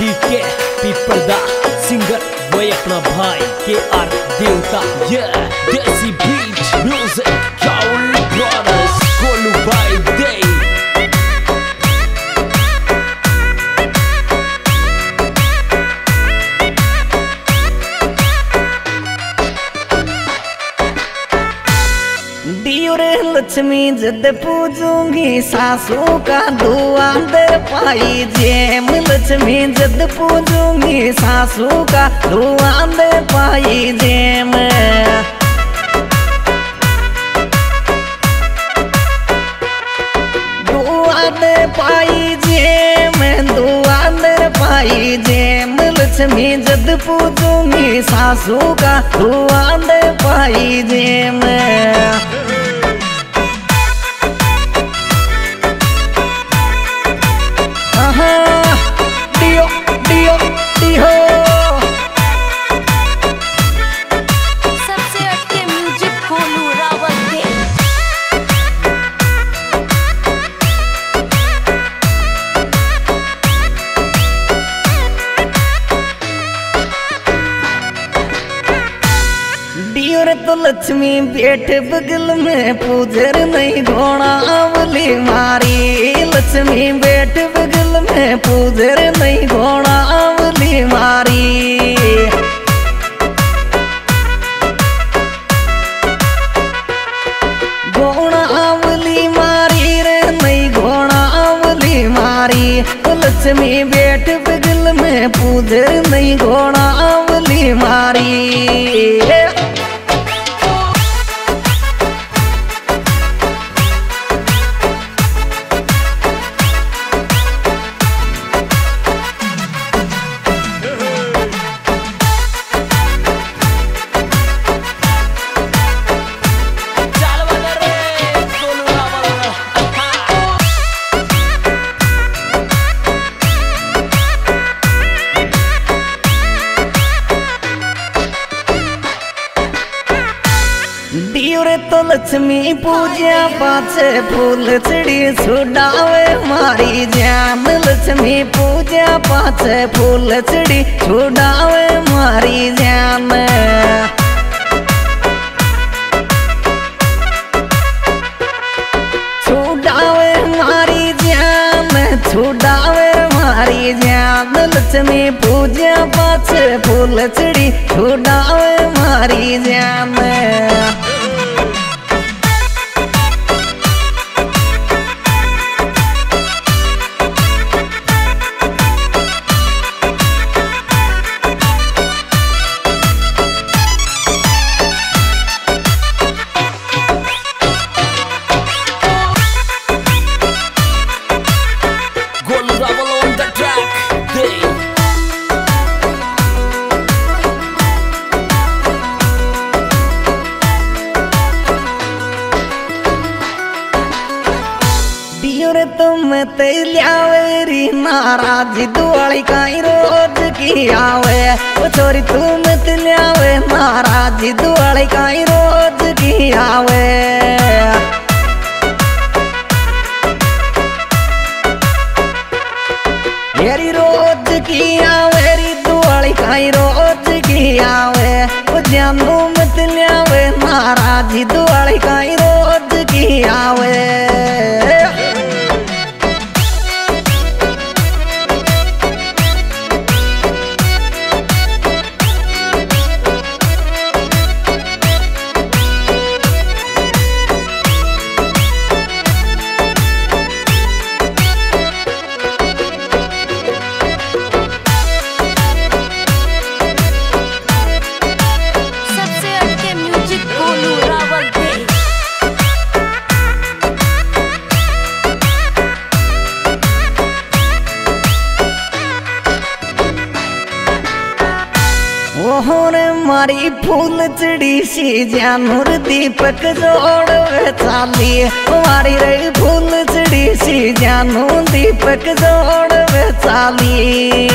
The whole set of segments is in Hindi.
डीके पीपल दा सिंगर वही अपना भाई के आर देवता ये देसी बीट म्यूज़िक लक्ष्मी जद पूजूँगी सासू का दुआ दे पाई। जेम लक्ष्मी जद पूजूँगी सासू का दुआ दे पाई। दे पाई जेम। दुआ दे पाई जेम लक्ष्मी जद पूजूँगी सासू का दुआ दे पाई। जेम। आहा, लक्ष्मी बगल में पूजर नहीं घोड़ा आवली मारी। लक्ष्मी बैठ बगल में पूजर नहीं घोड़ा आवली मारी। नहीं घोड़ा आवली मारी। लक्ष्मी बैठ बगल में पूजर नहीं घोड़ा लक्ष्मी पूजा पाछे फूल चढ़ी छुड़ावे मारी जान। लक्ष्मी पूजा पाछे फूल चढ़ी छुड़ावे मारी जान। छुड़ावे मारी जान, छुड़ावे मारी जान। लक्ष्मी पूजा पाछे फूल चढ़ी छुड़ावे मारी जान। नाराज़ दुआली काई रोज की आवे छोरी तुम ते लियावे नाराज़ दुआली काई रोज की आवे मेरी रोज की आवे री दुआली काई रोज की आवे ओ जानू मारी फूल चढ़ी सी जानूर दीपक जोड़ चाली मारी रे फूल चढ़ी सी जानू दीपक जोड़ चाली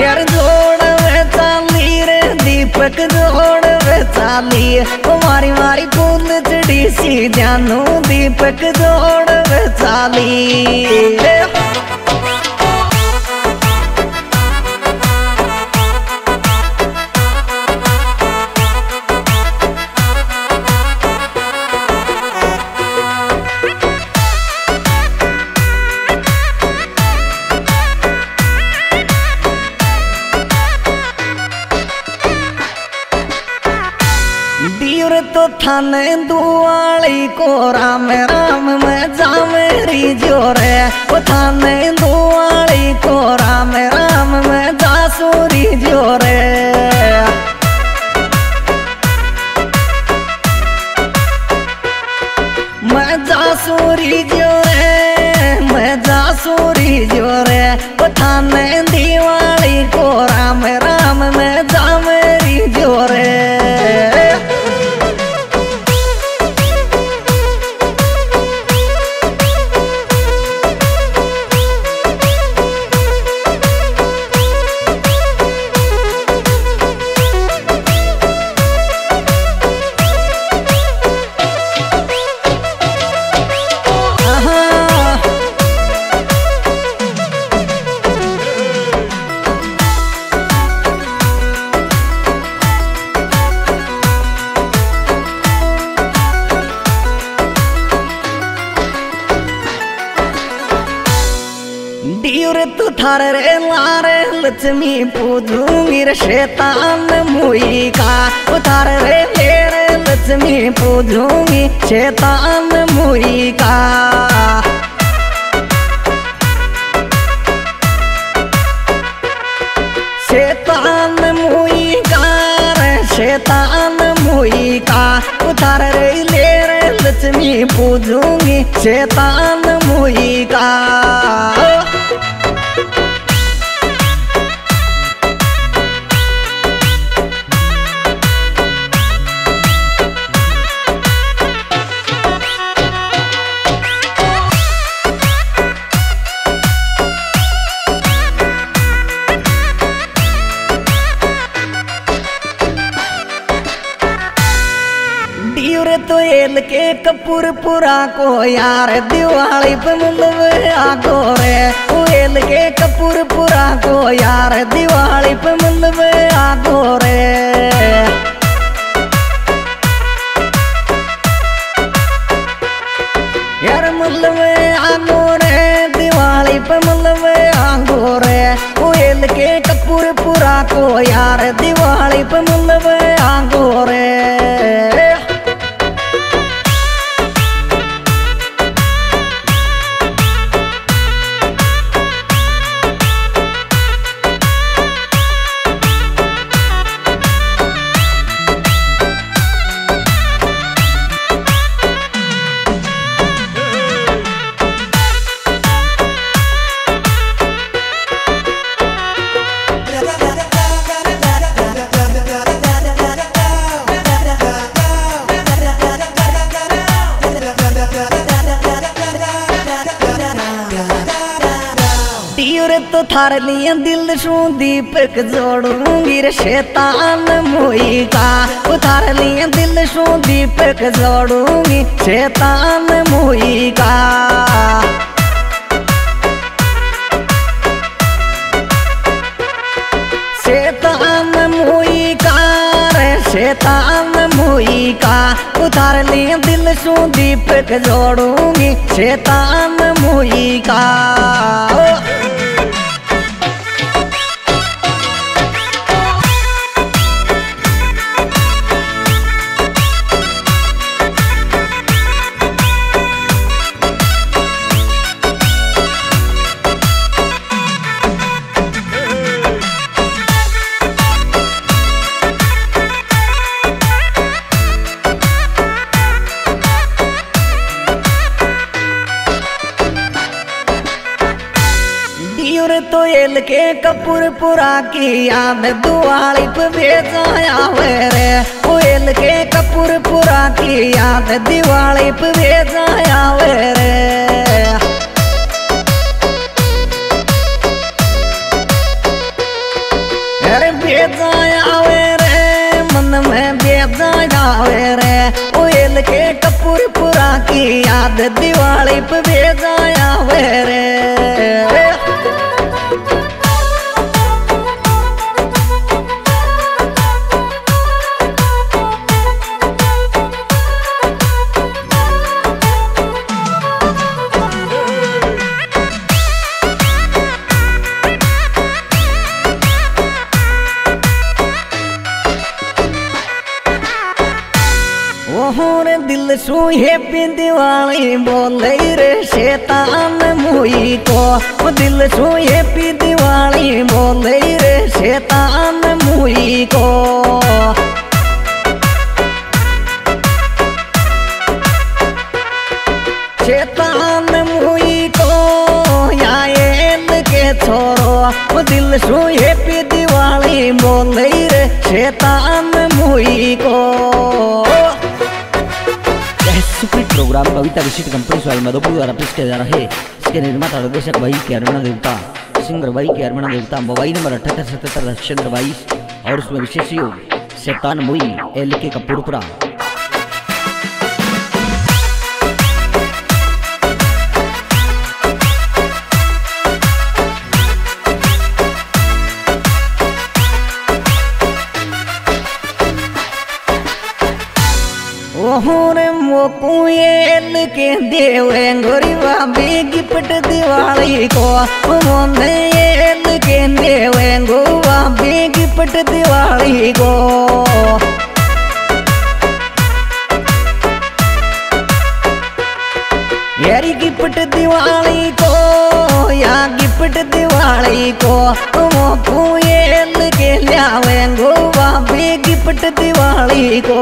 यार जोड़ चाली रे, दीपक जोड़ चाली मारी मारी फूल चढ़ी सी जानू दीपक जोड़ चाली थाने दुआली को राम राम में रे लारे लक्ष्मी पूजूँगी रे शैतान मुई का उतार रे लेरे लक्ष्मी पूजूँगी शैतान मुई का शैतान मुई का शैतान मुई का उतार रे लेरे लक्ष्मी पूजूँगी शैतान मुई का एल के कपूर पुरा को यार दिवाली पे मतलब आगो रे ओ के को यार दिवाली पे मतलब आगो रे यार मतलब आगो रे दिवाली पे मतलब आगो रे ओ के कपूर पुरा को यार दिवाली पे मतलब थार लिए दिल सू दीपक जोड़ूँगी रे शैतान मुई का उतार लिए दिल सू दीपक जोड़ूँगी शैतान मुई का शैतान मुई का रे, शैतान मुई का उतार लिए दिल सू दीपक जोड़ूँगी शैतान मुई का तो के कपूर पूरा किया याद दुआली पे भेजाया वे रे। ओ के कपूर पूरा किया याद दिवाली पे भेजाया वे रे। शैतान मुई को। दिल सुहे पे दिवाली बोले रे शैतान मुई को। शैतान मुई को। या एल के छोरो। दिल सुहे पे दिवाली बोले रे शैतान मुई को। सुपीट प्रोग्राम कविता विशिष्ट कंपनी स्वामी मधुपुर द्वारा पेश किया जा रहा है इसके निर्माता निर्देशक वही के अरुणा देवता सिंगर वही के अरुणा देवता मोबाइल नंबर अठहत्तर सतहत्तर चंद्र बाईस और उसमें विशेष योग शैतान मुई एल के कपूरपुरा मोकुएल के देवे गोरीबा भी गिफ्ट दिवाली को मोने के देवे भी गिफ्ट दिवाली को यारी गिफ्ट दिवाली को या गिफ्ट दिवाली गिफ्ट दिवाली को